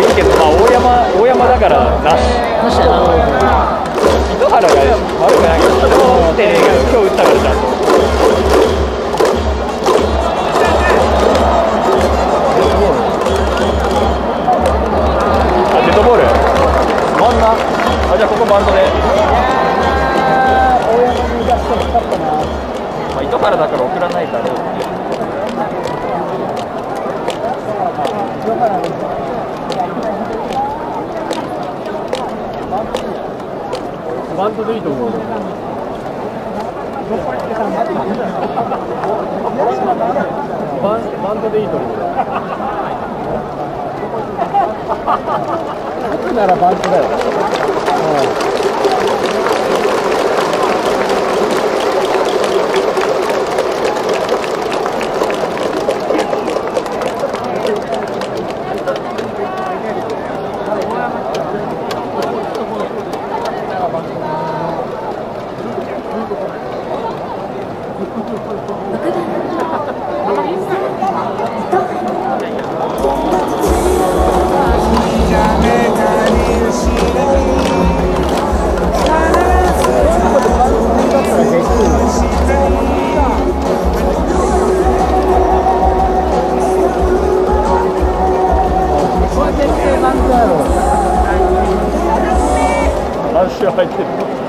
いいけどまあ大山大山だからなしなしや。な糸原が悪くないけど昨日打ってねえけど今日打ったからちゃんとあデッドボール。真んなあじゃあここバントで大山に出してほしかったなまあ、糸原だから送らないだろうっていうバントでいいと思う。バンバントでいいと思う。僕ならバントだよこれ